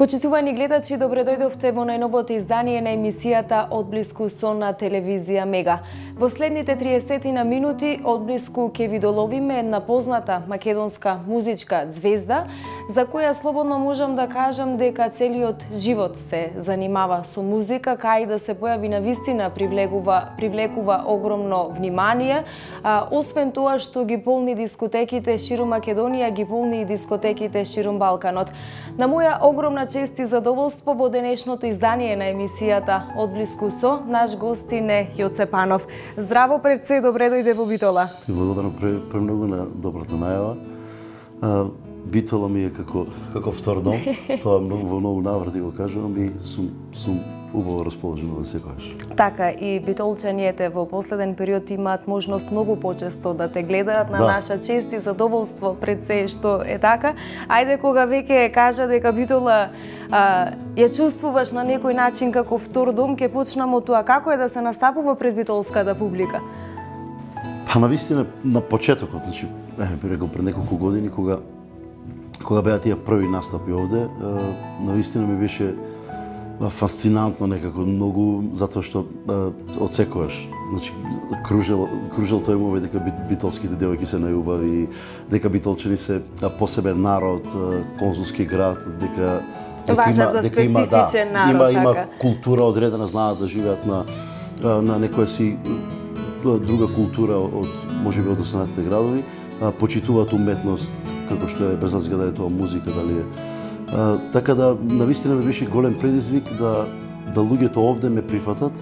Почитувани гледачи, добре дојдовте во најновото издание на емисијата Одблиску со на телевизија Мега. Во следните 30 на минути одблиску ќе ви доловиме една позната македонска музичка звезда, за која слободно можам да кажам дека целиот живот се занимава со музика, кај да се појави на вистина привлекува, привлекува огромно внимание. А, освен тоа што ги полни дискотеките ширум Македонија, ги полни и дискотеките ширум Балканот. На моја огромна чест и задоволство во денешното издание на емисијата Одблиску со наш гостин е Јоце Панов. Здраво пред се, добре дојде во Битола. Ти благодарам пре, премногу на добрата најава. А, Битола ми е како како втор дом. Тоа многу во многу наврати го кажувам и сум сум убаво расположено да секојаш. Така, и битолчаниете во последен период имаат можност многу почесто да те гледаат на Да. наша чест и задоволство пред се што е така. Ајде кога веќе кажа дека битола а, ја чувствуваш на некој начин како втор дом, ќе почнам од тоа како е да се настапува пред битолската публика. Па на вистина на почетокот, значи, е, би рекол пред неколку години кога кога беа тие први настапи овде, е, на вистина ми беше фасцинантно некако многу затоа што е, од секојаш значи кружел кружел тој мове дека бит, битолските девојки се најубави, дека битолчани се посебен народ, конзулски град, дека Важат за дека има да, народ, има има така. култура одредена, знаат да живеат на а, на некоја си а, друга култура од можеби од останатите градови, а, почитуваат уметност како што е без разлика дали е тоа музика, дали е а, така да на вистина ми беше голем предизвик да да луѓето овде ме прифатат,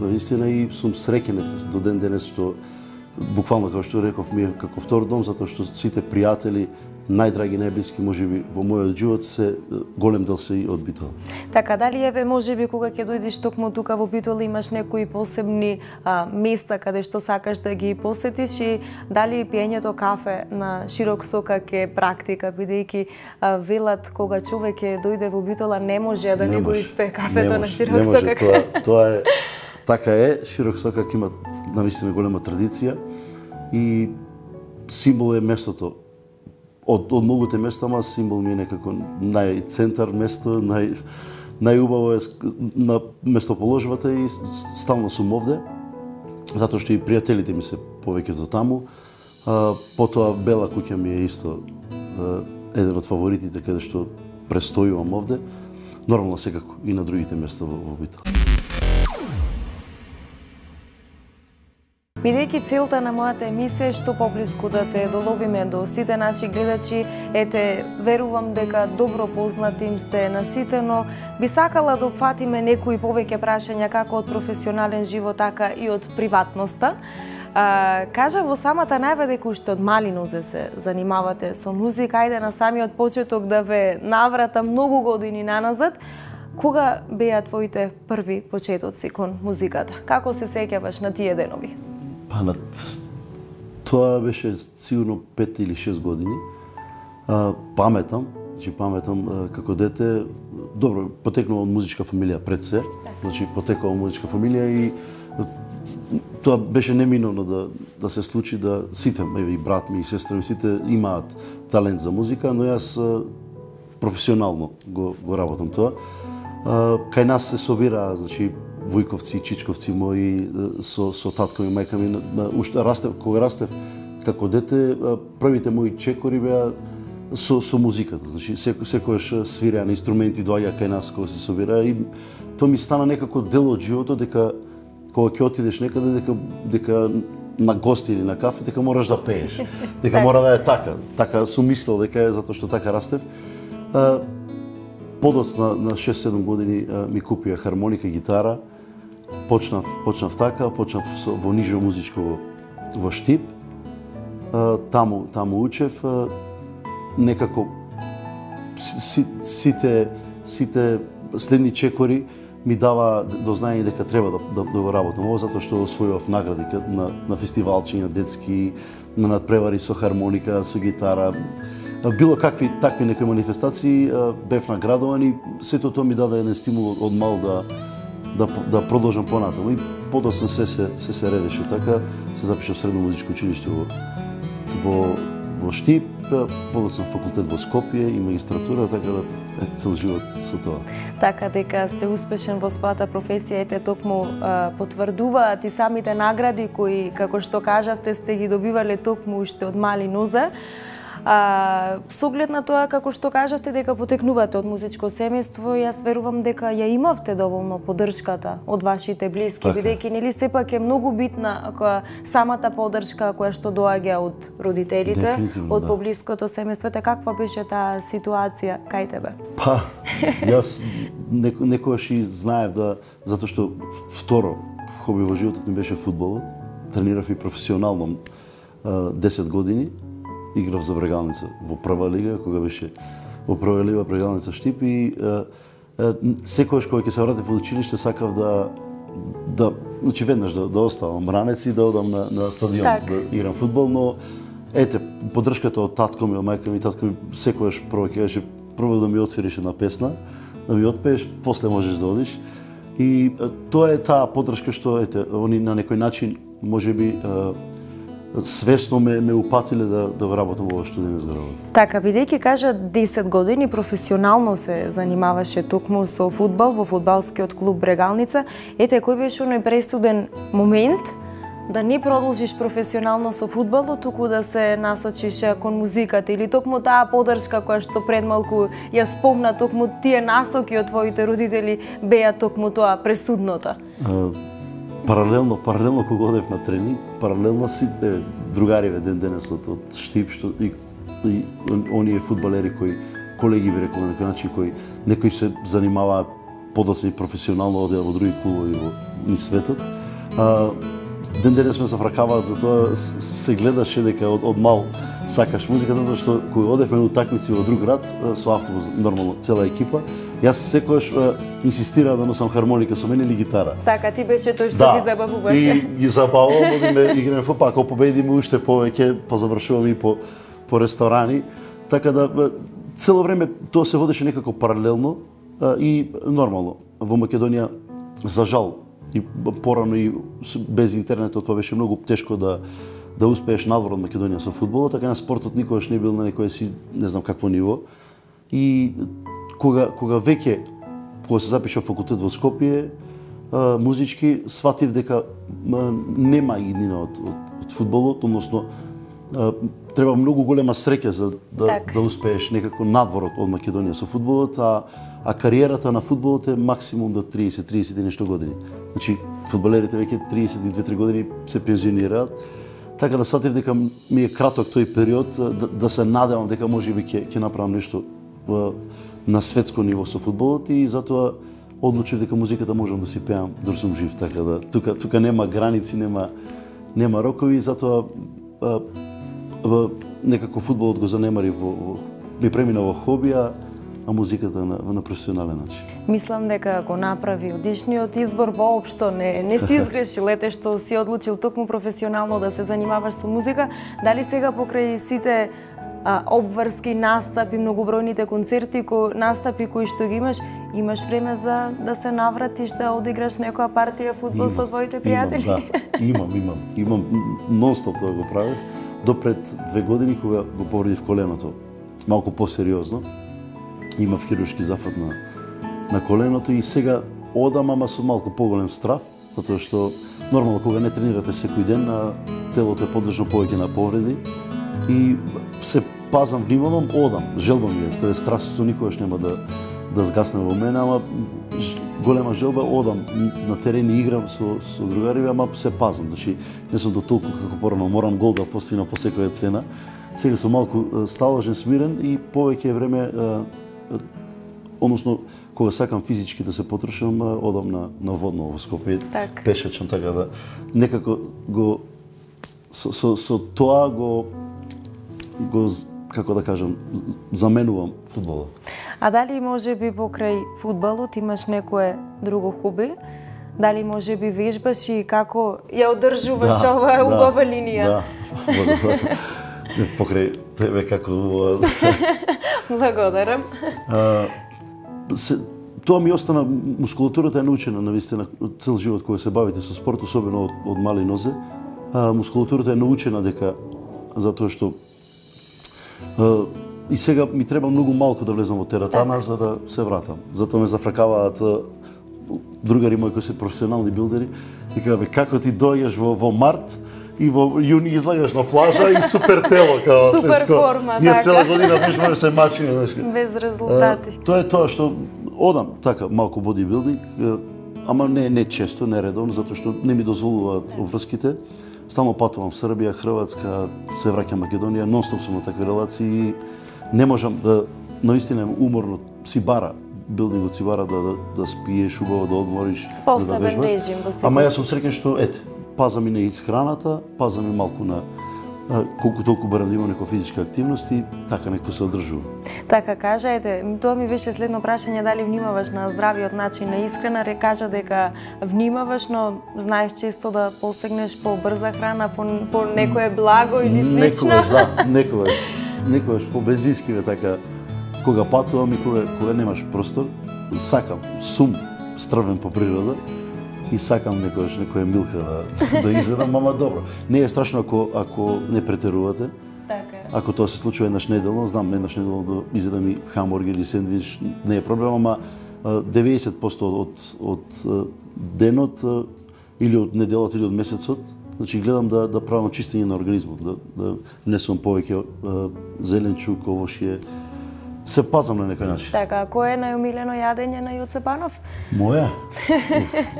на вистина и сум среќен до ден денес што буквално како што реков ми е како втор дом затоа што сите пријатели најдраги, најблиски, можеби во мојот живот се голем дел се и од Битола. Така, дали еве можеби кога ќе дојдеш токму тука во Битола имаш некои посебни а, места каде што сакаш да ги посетиш и дали пиењето кафе на широк сока ќе практика бидејќи велат кога човек ќе дојде во Битола не може да не, го испее кафето Не на широк не може, сока. Тоа, тоа е така е, Широк Сокак има навистина голема традиција и символ е местото. Од од многуте места, ама символ ми е некако најцентар место, нај најубаво е на местоположбата и стално сум овде, затоа што и пријателите ми се повеќето таму. А, потоа Бела куќа ми е исто а, еден од фаворитите каде што престојувам овде. Нормално секако и на другите места во, во Битола. Бидејќи целта на мојата емисија е што поблиску да те доловиме до сите наши гледачи, ете, верувам дека добро познати им сте на сите, но би сакала да опфатиме некои повеќе прашања како од професионален живот, така и од приватноста. А, кажа во самата најава дека уште од мали нозе се занимавате со музика, ајде на самиот почеток да ве наврата многу години наназад. Кога беа твоите први почетоци кон музиката? Како се сеќаваш на тие денови? Па над... Тоа беше сигурно 5 или 6 години. А, паметам, значи паметам а, како дете, добро, потекнува од музичка фамилија пред се, значи потекува од музичка фамилија и тоа беше неминовно да да се случи да сите, еве и брат ми и сестра ми сите имаат талент за музика, но јас професионално го го работам тоа. А, кај нас се собираа, значи Вујковци, Чичковци мои со со татко и мајка ми, уште растев кога растев како дете, првите мои чекори беа со со музиката. Значи секој секојаш свиреа на инструменти доаѓа кај нас кога се собира и тоа ми стана некако дел од животот дека кога ќе отидеш некаде дека дека на гости или на кафе дека мораш да пееш. Дека мора да е така. Така сум мислел дека е затоа што така растев. Подоцна на 6-7 години ми купија хармоника, гитара. Почнав, почнав така, почнав со, во нижо музичко во, во Штип. А, таму, таму учев. А, некако си- сите, сите следни чекори ми дава до знаење дека треба да, да, да го работам ово, затоа што освојував награди на, на фестивалчиња детски, на надпревари со хармоника, со гитара, било какви такви некои манифестации, бев наградуван и сето тоа ми даде еден стимул од мал да да да продолжам понатаму и подоцна се се се се редеше така, се запишав средно музичко училиште во во во Штип, подоцна факултет во Скопје и магистратура, така да ете цел живот со тоа. Така дека сте успешен во својата професија, ете токму потврдуваат и самите награди кои, како што кажавте, сте ги добивале токму уште од мали нозе. А, со оглед на тоа, како што кажавте, дека потекнувате од музичко семејство, јас верувам дека ја имавте доволно поддршката од вашите блиски, така. бидејќи нели сепак е многу битна ако самата поддршка која што доаѓа од родителите, од да. поблиското семејство, те каква беше таа ситуација кај тебе? Па, јас некојаш и знаев да затоа што второ хоби во животот ми беше фудбалот, тренирав и професионално 10 години играв за Брегалница во прва лига, кога беше во прва лига Брегалница Штип и секојаш кога ќе се вратев во училиште сакав да да значи веднаш да, да оставам ранец и да одам на, на стадион так. да играм фудбал, но ете поддршката од татко ми, од мајка ми, татко ми секојаш прво ќе беше прво да ми отсвириш една песна, да ми отпееш, после можеш да одиш. И тоа е таа поддршка што ете они на некој начин можеби свесно ме, ме упатиле да, да работам во студија за работа. Така, бидејќи кажа 10 години професионално се занимаваше токму со фудбал во фудбалскиот клуб Брегалница, ете кој беше оној пресуден момент да не продолжиш професионално со фудбалот, туку да се насочиш кон музиката или токму таа поддршка која што пред малку ја спомна токму тие насоки од твоите родители беа токму тоа пресудното? Паралелно, паралелно кога одев на тренинг, паралелно сите другариве ден денес од, од Штип што и, и оние фудбалери кои колеги би рекол на некој начин кои некои се занимаваа подоцна и професионално одеа во други клубови во ни светот. А, ден денес ме зафракаваат за тоа се гледаше дека од, од мал сакаш музика затоа што кој одевме на утакмици во друг град со автобус нормално цела екипа Јас секогаш инсистираа да носам хармоника со мене или гитара. Така, ти беше тој што да. ги забавуваше. И ги забавувам, одиме играме фо ако победиме уште повеќе, позавршуваме и по по ресторани. Така да цело време тоа се водеше некако паралелно и нормално. Во Македонија за жал и порано и без интернетот тоа беше многу тешко да да успееш надвор од Македонија со фудбалот, така на спортот никогаш не бил на некој си не знам какво ниво. И кога кога веќе кога се запишав факултет во Скопје, музички сватив дека нема иднина од, од, од фудбалот, односно треба многу голема среќа за да, так. да успееш некако надвор од Македонија со фудбалот, а, а кариерата на фудбалот е максимум до 30-30 и нешто години. Значи, фудбалерите веќе 32-3 години се пензионираат, така да сватив дека ми е краток тој период да, да се надевам дека можеби ќе ќе направам нешто на светско ниво со фудбалот и затоа одлучив дека музиката можам да си пеам дор сум жив, така да тука тука нема граници, нема нема рокови, затоа а, а, некако фудбалот го занемари во, во ми премина во хоби, а, музиката на, на професионален начин. Мислам дека го направи одишниот избор воопшто не не си изгреши лете што си одлучил токму професионално да се занимаваш со музика. Дали сега покрај сите обврски настапи, многобројните концерти, ко, настапи кои што ги имаш, имаш време за да се навратиш да одиграш некоја партија фудбал со твоите пријатели? Имам, да. имам, имам, имам нонстоп тоа го правев до пред две години кога го повредив коленото. Малку посериозно. Имав хируршки зафат на на коленото и сега одам ама со малку поголем страв, затоа што нормално кога не тренирате секој ден, телото е подлежно повеќе на повреди и се пазам, внимавам, одам, желба ми е, тоа е страстото никогаш нема да да згасне во мене, ама голема желба одам на терен и играм со со другари, ама се пазам, значи не сум до толку како порано, морам гол да постигнам по секоја цена. Сега сум малку сталажен, смирен и повеќе време односно кога сакам физички да се потрошам, одам на на водно во Скопје, так. пешачам така да некако го со, со, со тоа го го како да кажам, заменувам фудбалот. А дали може би покрај фудбалот имаш некое друго хуби? Дали може би вежбаш и како ја одржуваш да, оваа да, убава линија? Да, покрај тебе како... Благодарам. А, се, тоа ми остана, мускулатурата е научена, на вистина, цел живот кој се бавите со спорт, особено од, од мали нозе, а, мускулатурата е научена дека затоа што И сега ми треба многу малку да влезам во тератана така. за да се вратам. Затоа ме зафракаваат другари мои кои се професионални билдери и кажа, како ти дојдеш во, во март и во јуни излагаш на плажа и супер тело као Супер теско. форма, Ние така. цела година бешме се мачиме, знаеш. Без резултати. Е, Тоа е тоа што одам така малку бодибилдинг, ама не не често, не редовно, затоа што не ми дозволуваат обврските. Стално патувам Србија, Хрватска, се враќам Македонија, нонстоп сум на такви релации и не можам да наистина уморно си бара билдингот си бара да, да, да спиеш убаво, да одмориш, за да вежбаш. режим Ама јас сум среќен што ете, пазам и на исхраната, пазам и малку на колку толку барам да имам некоја физичка активност и така некој се одржува. Така кажаете, тоа ми беше следно прашање дали внимаваш на здравиот начин на искрена, ре кажа дека внимаваш, но знаеш често да постигнеш побрза храна, по, по некое благо или слично. Некогаш, да, некогаш. Некогаш по безискиве така кога патувам и кога кога немаш простор, сакам, сум стрвен по природа и сакам некогаш некоја милка да, да изедам, ама добро. Не е страшно ако ако не претерувате. Така. Ако тоа се случува еднаш неделно, знам еднаш неделно да изедам и хамбургер или сендвич, не е проблем, ама а, 90% од од а, денот или од неделата или од месецот, значи гледам да да правам чистење на организмот, да да внесувам повеќе зеленчук, овошје. Се пазам на некој начин. Така, кој е најомилено јадење на Јоце Банов? Моја?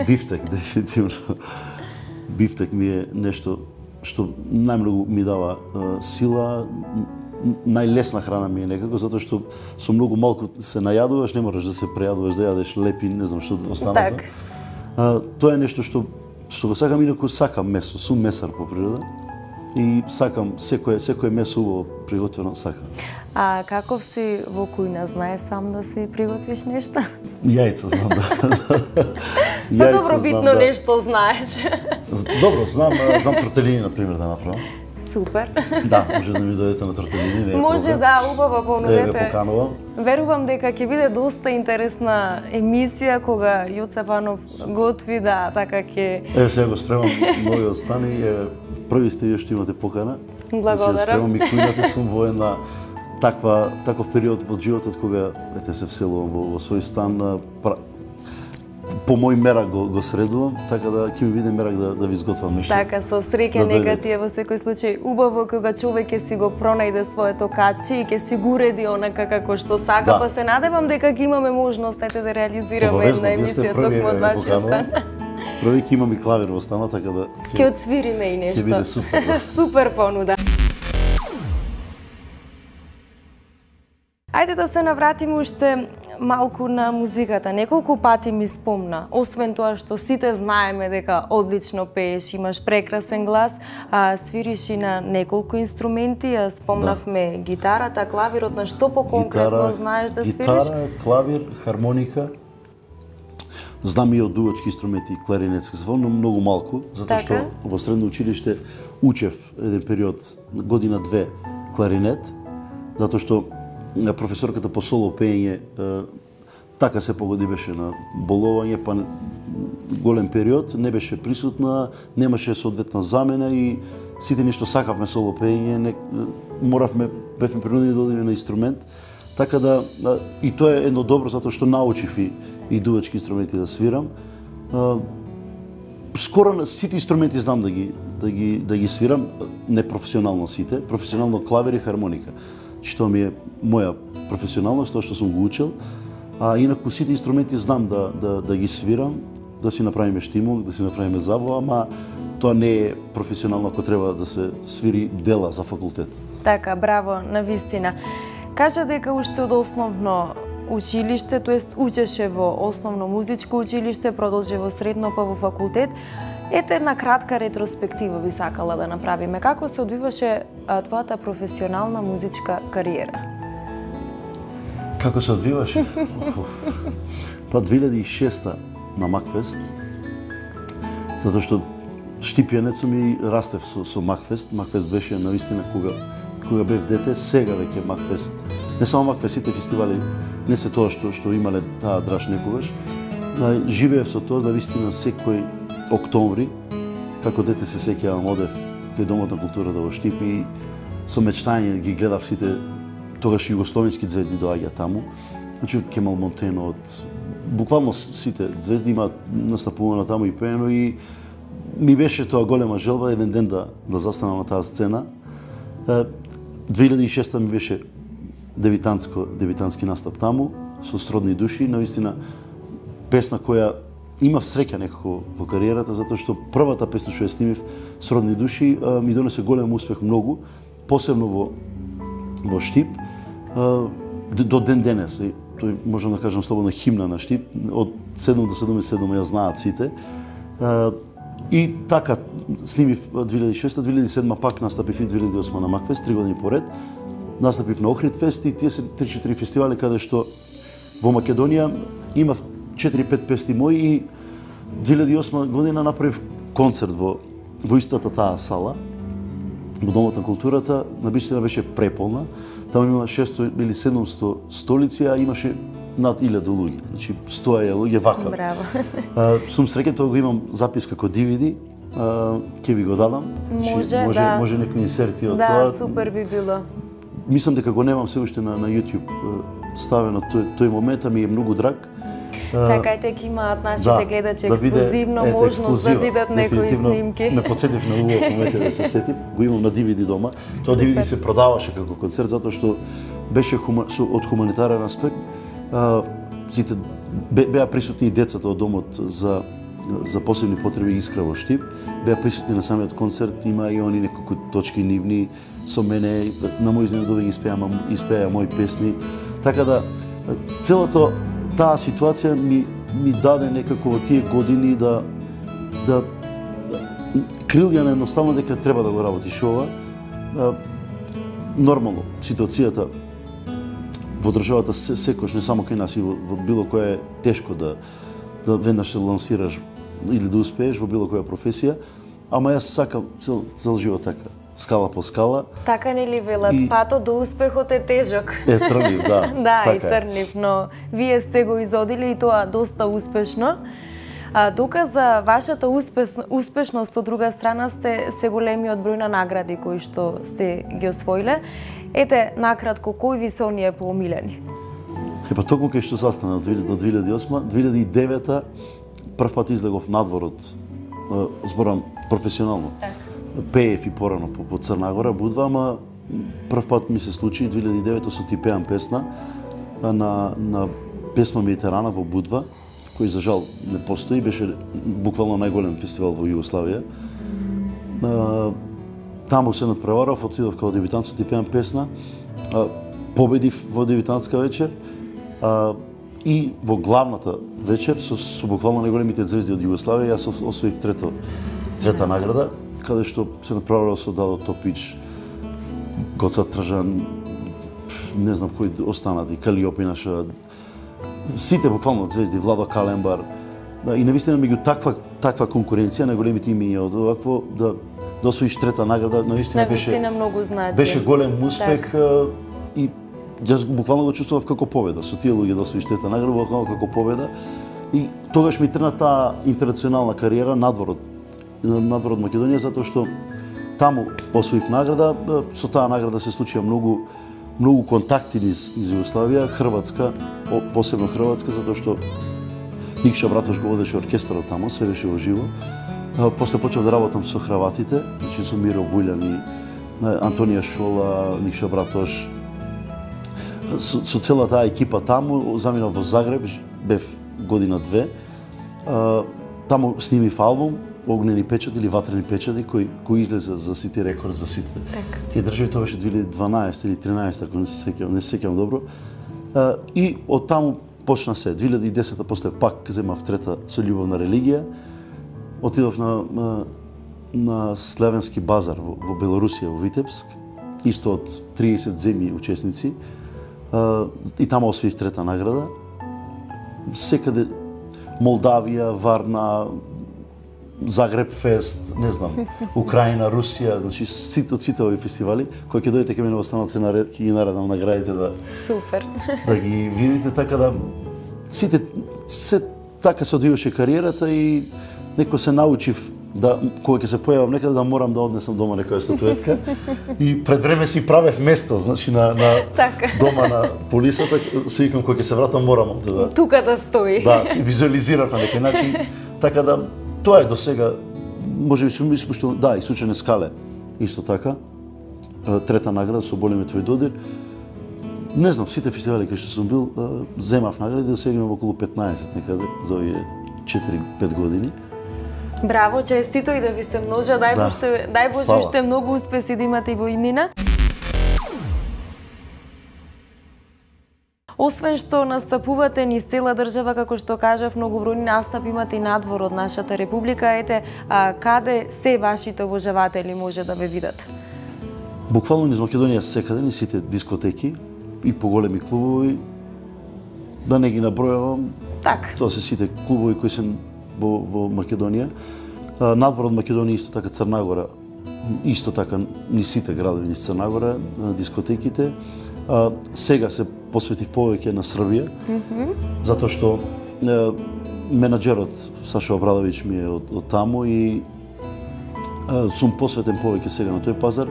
Бифтек, дефинитивно. Бифтек ми е нешто што најмногу ми дава сила, најлесна храна ми е некако, затоа што со многу малку се најадуваш, не мораш да се прејадуваш, да јадеш лепи, не знам што останата. Так. А, тоа е нешто што што го сакам, инаку сакам месо, сум месар по природа и сакам секое секое месо убаво приготвено сакам. А каков си во кујна? Знаеш сам да си приготвиш нешто? Јајца знам да. Па Јајца добро, знам битно да. нешто знаеш. Добро, знам, знам тортелини, на пример, да направам. Супер. Да, може да ми дојдете на тортелини, не е Може проблем. да, убава Еве понудете. поканувам. Верувам дека ќе биде доста интересна емисија кога Јоце Банов готви да така ќе Еве сега го спремам новиот стан и е, први сте вие што имате покана. Благодарам. Значи, спремам и кујната сум во една таква таков период во животот кога ете се вселувам во, во свој стан пра, по мој мерак го, го средувам, така да ќе ми биде мерак да, да ви изготвам нешто. Така, со среќа Да нека ти е во секој случај убаво кога човек ќе си го пронајде своето качи и ќе си го уреди онака како што сака, Да. па се надевам дека ќе имаме можност ете да реализираме една емисија токму од вашиот стан. Први ќе имам и клавир во стана, така да Ќе отсвириме и нешто. ќе биде супер. да. Супер понуда. Ајде да се навратиме уште малку на музиката. Неколку пати ми спомна, освен тоа што сите знаеме дека одлично пееш, имаш прекрасен глас, а свириш и на неколку инструменти, ја спомнавме гитарата, клавирот, на што поконкретно знаеш да гитара, свириш? клавир, хармоника. Знам и од дувачки инструменти, кларинет, саксофон, но многу малку, затоа што Така. во средно училиште учев еден период, година две, кларинет, затоа што професорката по соло пеење така се погоди беше на боловање, па голем период, не беше присутна, немаше соодветна замена и сите нешто сакавме соло пеење, не, моравме, бевме принудени да одиме на инструмент, така да и тоа е едно добро затоа што научив и, и дувачки инструменти да свирам. Скоро на сите инструменти знам да ги да ги да ги свирам, непрофесионално сите, професионално клавир и хармоника. Што ми е моја професионалност, тоа што сум го учил, а инаку сите инструменти знам да да да ги свирам, да си направиме штимул, да си направиме забава, ама тоа не е професионално ако треба да се свири дела за факултет. Така, браво, на вистина. Кажа дека уште од основно училиште, тоест учеше во основно музичко училиште, продолжи во средно па во факултет. Ете една кратка ретроспектива би сакала да направиме. Како се одвиваше твојата професионална музичка кариера? Како се одвиваше? па 2006 на Макфест, затоа што штипјанец ми растев со, со Макфест. Макфест беше наистина кога кога бев дете, сега веќе Макфест. Не само Макфест, сите фестивали, не се тоа што што имале таа драж некогаш. Да, Живеев со тоа, да вистина секој октомври, како дете се сеќавам, одев кај Домот на културата во Штип и со мечтање ги гледав сите тогаш југословенски звезди доаѓа таму. Значи Кемал Монтено од буквално сите звезди имаат настапувано таму и пеено и ми беше тоа голема желба еден ден да да застанам на таа сцена. 2006 ми беше дебитанско дебитански настап таму со сродни души, наистина песна која имав среќа некако во кариерата затоа што првата песна што ја снимив сродни души ми донесе голем успех многу, посебно во во Штип до ден денес тој можам да кажам слободно химна на Штип, од 7 до 77 ја знаат сите. И така снимив 2006 2007 пак настапив и 2008 на Макфест, три години поред. Настапив на Охрид фест и тие се 3-4 фестивали каде што во Македонија имав 4-5 песни мои и 2008 година направив концерт во во истата таа сала во Домот на културата, на бистина беше преполна. Таму имала 600 или 700 столици, а имаше над 1000 луѓе. Значи 100 е луѓе вака. Браво. А, сум среќен тоа го имам запис како DVD. А, ќе ви го дадам. Значи, може, може, да. може некои инсерти од да, тоа. Да, супер би било. Мислам дека го немам се уште на, на YouTube ставено тој, тој момент, а ми е многу драг. Така и тек имаат нашите да, гледачи да ексклузивно ете, можност да видат некои снимки. Ме подсетив на убав момент да се сетив. Го имам на DVD дома. Тоа DVD се продаваше како концерт затоа што беше хума, со, од хуманитарен аспект. А, сите беа присутни и децата од домот за за посебни потреби искра во Штип. Беа присутни на самиот концерт, има и они неколку точки нивни со мене, на мој изненадување испеа, испеа мои песни. Така да целото таа ситуација ми ми даде некако во тие години да да, да крилја на едноставно дека треба да го работиш ова. Нормално, ситуацијата во државата се, секош, не само кај нас и во, во било која е тешко да да веднаш се лансираш или да успееш во било која професија, ама јас сакам цел, цел живот така скала по скала. Така не ли велат, и... патот до успехот е тежок. Е трнив, да. да, така и трнив, но вие сте го изодили и тоа доста успешно. А, доказа вашата успеш, успешност од друга страна сте се големиот број на награди кои што сте ги освоиле. Ете, накратко, кои ви се оние поомилени? Епа, токму кај што застана од 2008, 2009 прв пат излегов надворот, зборам професионално. Так пеев и порано по, по Црна Гора, Будва, ама прв пат ми се случи 2009 со ти пеам песна на, на песма Медитерана во Будва, кој за жал не постои, беше буквално најголем фестивал во Југославија. таму се надпреварав, отидов као дебитант со ти пеам песна, победив во дебитантска вечер, а, и во главната вечер со, со буквално најголемите звезди од Југославија, јас освоив трето, трета награда, каде што се надправило со Дадо Топич, Гоца Тржан, не знам кои останати, Калиопи наша, сите буквално звезди, Владо Каленбар, да, и навистина меѓу таква таква конкуренција на големите имиња од овакво да да освоиш трета награда, навистина беше навистина многу значи. Беше голем успех так. и јас буквално го чувствував како победа. Со тие луѓе да освоиш трета награда буквално како победа. И тогаш ми трна таа интернационална кариера надвор од надвор од Македонија затоа што таму освоив награда, со таа награда се случија многу многу контакти низ, низ Југославија, Хрватска, посебно Хрватска затоа што Никша Братош го водеше оркестарот таму, се беше во живо. После почнав да работам со хрватите, значи со Миро Буљан и Антонија Шола, Никша Братош. Со, со цела таа екипа таму, заминав во Загреб, бев година две. Таму снимив албум, огнени печати или ватрени печати кои кои излезе за сите рекорд за сите. Така. Тие држави тоа беше 2012 или 13, ако не се сеќавам, не се сеќавам добро. А, и од таму почна се. 2010 после пак земав трета со љубовна религија. Отидов на, на, на Славенски базар во, во Белорусија, во Витебск, исто од 30 земји учесници. А, и таму освои трета награда. Секаде Молдавија, Варна, Загреб Фест, не знам, Украина, Русија, значи сите од сите овие фестивали, кои ќе дојдете ке мене во станот се наред, ќе ги наредам наградите да Супер. Да ги видите така да сите се така се одвиваше кариерата и неко се научив да кога ќе се појавам некаде да морам да однесам дома некоја статуетка и пред време си правев место, значи на на така. дома на полисата, се викам кога ќе се вратам морам овде да тука да стои. Да, си визуализирав на некој начин. Така да тоа е до сега може би сум испуштил, да, и Сучене скале исто така. Трета награда со големи твој додир. Не знам, сите фестивали кај што сум бил, земав награди, до сега имам околу 15 некаде за овие 4-5 години. Браво, честито и да ви се множа. Дај да. Боже, дај Боже уште многу успеси да имате и во иднина. Освен што настапувате низ цела држава, како што кажав, многобројни настапи имате и надвор од нашата република. Ете, а, каде се вашите обожаватели може да ве видат? Буквално низ Македонија секаде, низ сите дискотеки и поголеми клубови, да не ги набројавам. Так. Тоа се сите клубови кои се во, во Македонија. Надвор од Македонија исто така Црнагора, исто така ни сите градови низ Црнагора, дискотеките. Сега се посветив повеќе на Србија, mm -hmm. затоа што е, менаџерот Сашо Обрадовиќ ми е од, од таму и е, сум посветен повеќе сега на тој пазар.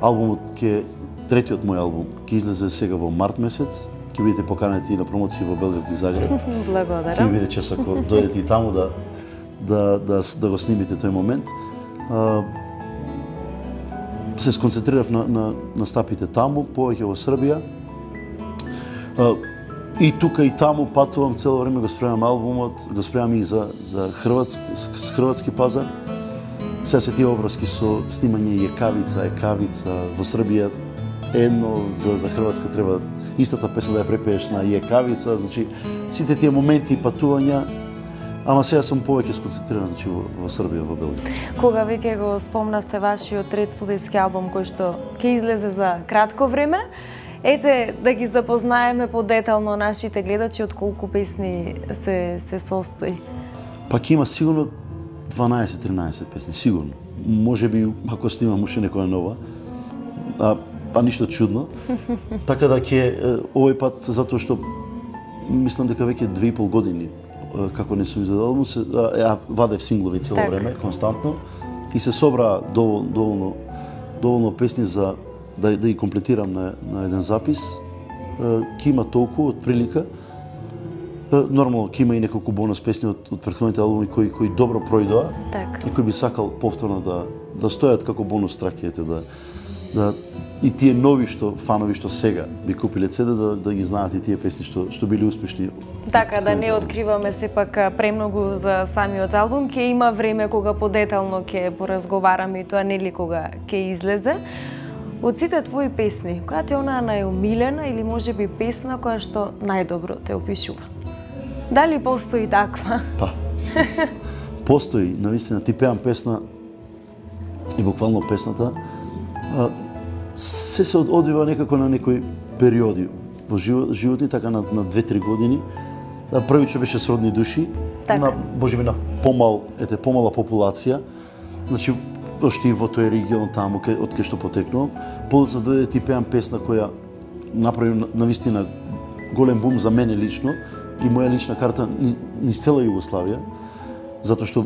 Албумот ќе третиот мој албум ќе излезе сега во март месец ќе бидете поканети на промоција во Белград и Загреб. Благодарам. Ќе биде чест ако дојдете и таму да да, да, да го снимите тој момент. А, се сконцентрирав на, на, на стапите таму, повеќе во Србија. И тука и таму патувам цело време, го спремам албумот, го спремам и за, за хрватски, хрватски пазар. Се се тие образки со снимање Јекавица, Екавица, во Србија едно за, за Хрватска треба истата песна да ја препееш на Јекавица, значи сите тие моменти и патувања Ама сега сум повеќе сконцентриран значи во, во Србија, во Белгија. Кога веќе го спомнавте вашиот трет студијски албум кој што ќе излезе за кратко време, ете да ги запознаеме подетално нашите гледачи од колку песни се се состои. Пак има сигурно 12-13 песни, сигурно. Може би ако снимам уште некоја нова, а па ништо чудно. така да ќе овој пат затоа што мислам дека веќе две и пол години како не сум издадал, се ја вадев синглови цело так. време, константно, и се собра доволно, доволно, доволно песни за да, да ги комплетирам на, на еден запис. Ке има толку од прилика. Нормално ке има и неколку бонус песни од, од претходните албуми кои кои добро пројдоа так. и кои би сакал повторно да да стојат како бонус траки, да да и тие нови што фанови што сега би купиле CD да, да ги знаат и тие песни што што били успешни. Така да не откриваме сепак премногу за самиот албум, ќе има време кога подетално ќе поразговараме и тоа нели кога ќе излезе. Од сите твои песни, која ти е онаа најомилена или може би песна која што најдобро те опишува? Дали постои таква? Па. Постои, навистина ти пеам песна и буквално песната се се одвива некако на некои периоди во живот, животни, така на, на 2-3 години. Да, првичо беше сродни души, така. на, може би на помал, ете, помала популација. Значи, ошти во тој регион таму, кај, од кај што потекнувам. Подоцна дојде ти пеам песна која направи на, вистина голем бум за мене лично и моја лична карта низ цела Југославија, затоа што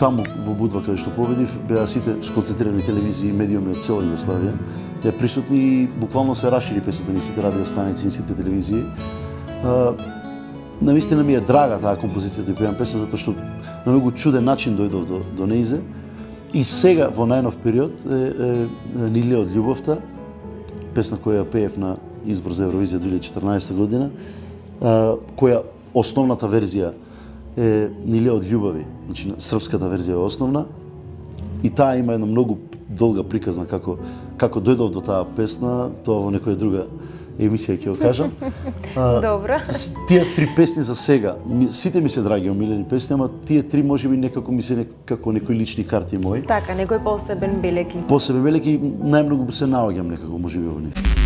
таму во Будва каде што победив беа сите сконцентрирани телевизии и медиуми од цела Југославија. Беа присутни и буквално се расшири песната на сите радиостаници и сите телевизии. Навистина ми е драга таа композиција да пеам песна затоа што на многу чуден начин дојдов до, до неизе. И сега во најнов период е, е, е Ниле од љубовта, песна која пеев на избор за Евровизија 2014 година, а, која основната верзија е Ниле од љубави. Значи, српската верзија е основна. И таа има една многу долга приказна како како дојдов до таа песна, тоа во некоја друга емисија ќе го кажам. Добро. Тие три песни за сега, сите ми се драги омилени песни, ама тие три можеби некако ми се некако некои лични карти мои. Така, некој посебен белеки. Посебен белеки најмногу се наоѓам некако можеби во нив.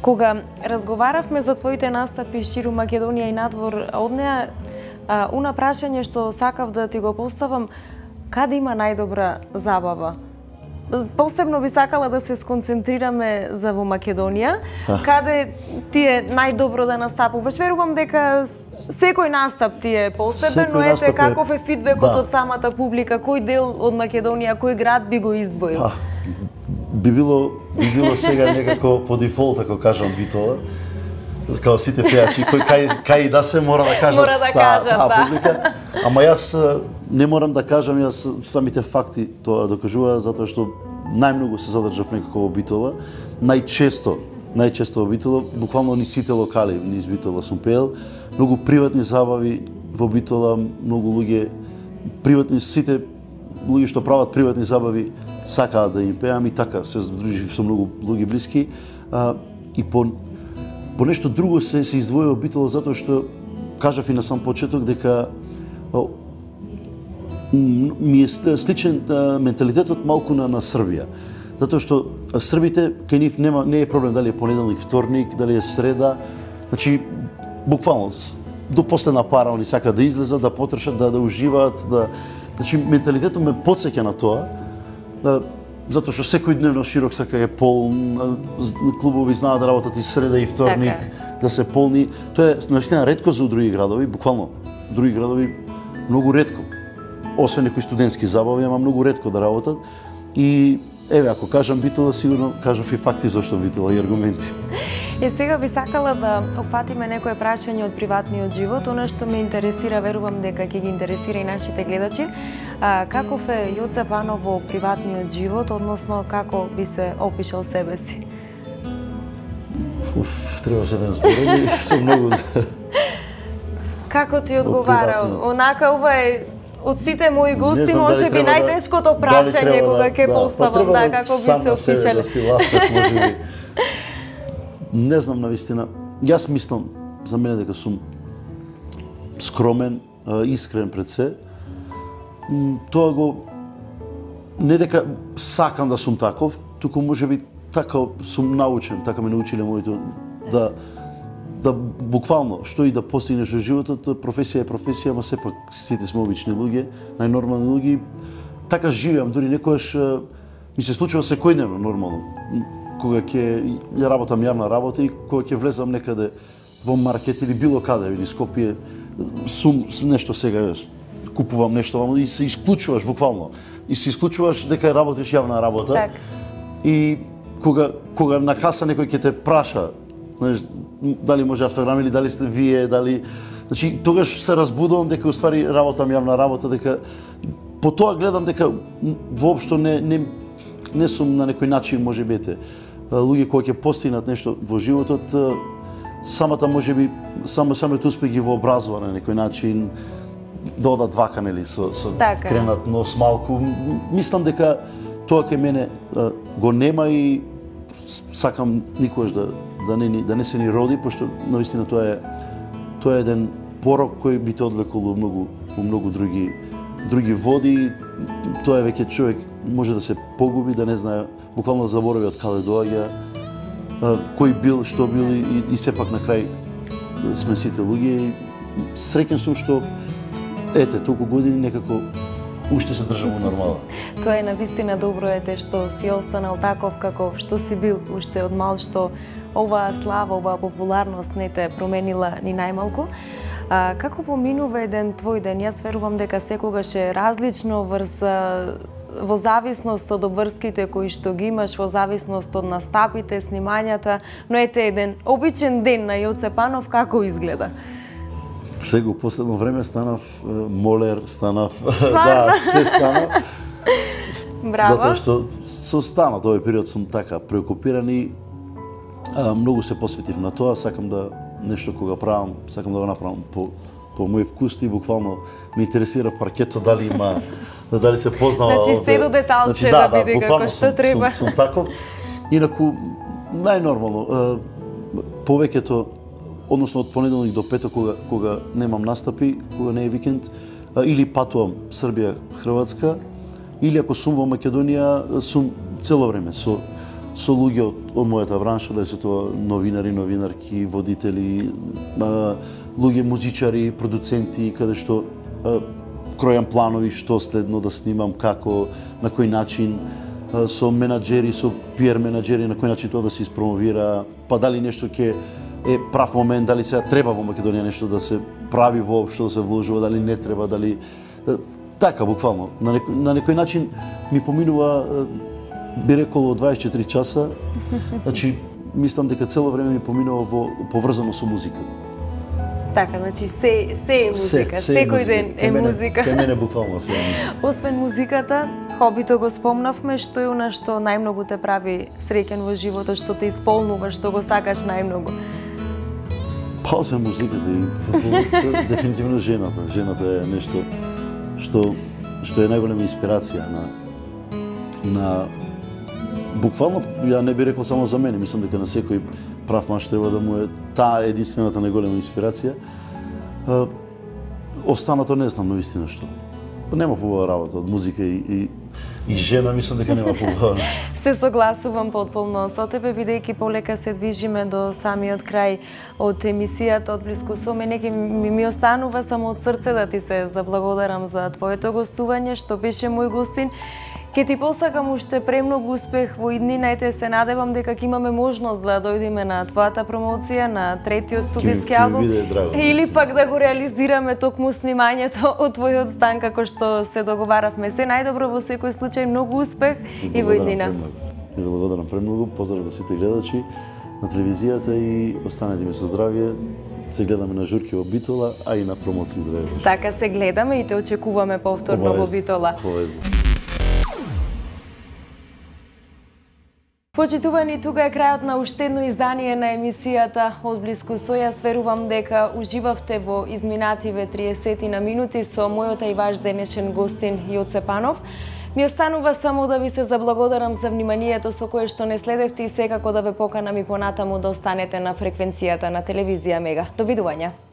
Кога разговаравме за твоите настапи ширу Македонија и надвор од неа, уна прашање што сакав да ти го поставам, каде има најдобра забава? Посебно би сакала да се сконцентрираме за во Македонија, Та. каде ти е најдобро да настапуваш. Верувам дека секој настап ти е посебен, но ете каков е фидбекот Да. од самата публика, кој дел од Македонија, кој град би го издвоил? Па, би било би било сега некако по дефолт ако кажам Битола. Као сите пејачи кои кај кај да се мора да кажат Мора да кажат, таа да. публика. Ама јас не морам да кажам, јас самите факти тоа докажува затоа што најмногу се задржав некако во Битола, најчесто најчесто во Битола, буквално ни сите локали низ Битола сум пеел, многу приватни забави во Битола, многу луѓе приватни сите луѓе што прават приватни забави сакаат да им пеам и така се здружив со многу луѓе блиски. А, и по по нешто друго се се издвојува обитола затоа што кажав и на сам почеток дека о, ми е сличен менталитетот малку на, на Србија. Затоа што србите кај нив нема не е проблем дали е понеделник, вторник, дали е среда. Значи буквално до последна пара они сакаат да излезат, да потрошат, да да уживаат, да значи менталитетот ме потсеќа на тоа. Да, затоа што секој дневно широк сака е полн, клубови знаат да работат и среда и вторник, Така да се полни. Тоа е навистина ретко за други градови, буквално други градови многу ретко. Освен некои студентски забави, ама многу ретко да работат. И еве ако кажам Битола, сигурно кажав и факти зашто Битола и аргументи. И сега би сакала да опфатиме некое прашање од приватниот живот, она што ме интересира, верувам дека ќе ги интересира и нашите гледачи. А, каков е Јоце Панов во приватниот живот, односно како би се опишал себе си? Уф, треба се ден зборови, со многу Како ти одговара? приватниот. Онака ова е од сите мои гости, може би да- најтешкото прашање треба кога да- ќе да, поставам, да, како би се на опишале. Да си ласкав, може би. Не знам навистина. Јас мислам за мене дека сум скромен, искрен пред се. Тоа го не дека сакам да сум таков, туку може би така сум научен, така ме научиле моите да да буквално што и да постигнеш во животот, професија е професија, ама сепак сите сме обични луѓе, најнормални луѓе. Така живеам, дури некојаш е, ми се случува секојдневно нормално. Кога ќе ја работам јавна работа и кога ќе влезам некаде во маркет или било каде, или Скопје, сум нешто сега купувам нешто и се исклучуваш буквално. И се исклучуваш дека работиш јавна работа. Така. И кога кога на каса некој ќе те праша, знаеш, дали може автограм или дали сте вие, дали Значи, тогаш се разбудувам дека уствари работам јавна работа, дека по тоа гледам дека воопшто не, не, не сум на некој начин, може би, ете, луѓе кои ќе постигнат нешто во животот, самата може би, само самиот успех ги вообразува на некој начин, да одат вака, нели, со, со Така кренат нос малку. Мислам дека тоа кај мене го нема и сакам никогаш да да не да не се ни роди, пошто навистина тоа е тоа е еден порок кој би те одлекол во многу во многу други други води. Тоа е веќе човек може да се погуби, да не знае, буквално да заборави од каде доаѓа, кој бил, што бил и, и сепак на крај сме сите луѓе и среќен сум што ете толку години некако уште се држам во нормала. Тоа е навистина добро ете што си останал таков каков што си бил уште од мал што оваа слава, оваа популарност не те променила ни најмалку. А, како поминува еден твој ден? Јас верувам дека секогаш е различно врз во зависност од обврските кои што ги имаш, во зависност од настапите, снимањата, но ете еден обичен ден на Јоце Панов како изгледа? Сега последно време станав молер, станав да, се станав. Браво. Затоа што со станат овој период сум така преокупиран и а, многу се посветив на тоа, сакам да нешто кога правам, сакам да го направам по по мој вкус и буквално ме интересира паркето дали има дали се познава Значи, сте до деталче да биде како што сум- треба. Сум, сум таков. Инаку најнормално повеќето односно од понеделник до петок кога кога немам настапи, кога не е викенд, или патувам Србија, Хрватска, или ако сум во Македонија, сум цело време со со луѓе од, од мојата бранша, дали се тоа новинари, новинарки, водители, луѓе музичари, продуценти, каде што кројам планови што следно да снимам, како, на кој начин. со менаџери, со пиер менаџери на кој начин тоа да се испромовира, па дали нешто ќе е прав момент, дали сега треба во Македонија нешто да се прави воопшто, да се вложува, дали не треба, дали така буквално. На некој, на некој начин ми поминува би рекол 24 часа. Значи мислам дека цело време ми поминува во поврзано со музиката. Така, значи се се е музика, се, се секој ден е музика. Кај мене буквално се е музика. Освен музиката, хобито го спомнавме, што е она што најмногу те прави среќен во животот, што те исполнува, што го сакаш најмногу. Па освен музиката и футболот, дефинитивно жената. Жената е нешто што што е најголема инспирација на на буквално ја не би рекол само за мене, мислам дека на секој прав маж треба да му е таа единствената најголема инспирација. Останато не знам на вистина што. Нема побава работа од музика и, и и жена мислам дека нема побава Се согласувам потполно со тебе, бидејќи полека се движиме до самиот крај од емисијата од блиску со мене, ми, ми останува само од срце да ти се заблагодарам за твоето гостување, што беше мој гостин. Ке ти посакам уште премногу успех во иднинајте, се надевам дека ќе имаме можност да дојдеме на твојата промоција на третиот студиски албум или пак да го реализираме токму снимањето од твојот стан како што се договаравме. Се најдобро во секој случај, многу успех и во иднина. Ви благодарам премногу, поздрав до сите гледачи на телевизијата и останете ми со здравје се гледаме на журки во Битола, а и на промоција здравје. Така се гледаме и те очекуваме повторно во Битола. Обавезно. Почитувани, тука е крајот на уште едно издание на емисијата Од Блиску со јас. Верувам дека уживавте во изминативе 30 на минути со мојот и ваш денешен гостин Јоце Панов. Ми останува само да ви се заблагодарам за вниманието со кое што не следевте и секако да ве поканам и понатаму да останете на фреквенцијата на телевизија Мега. Довидување.